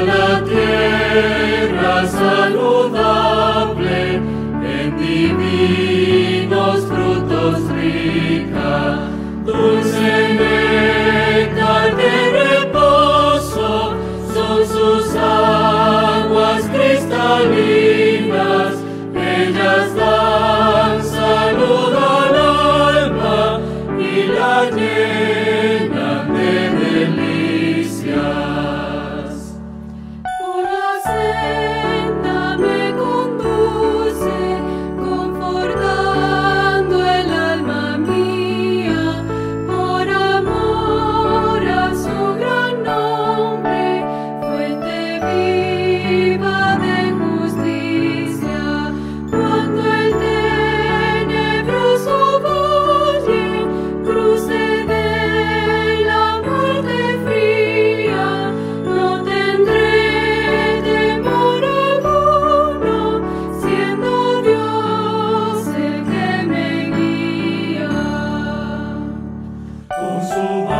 la tierra saludable, find so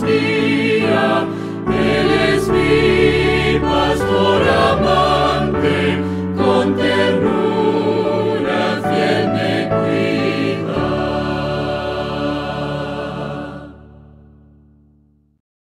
Deus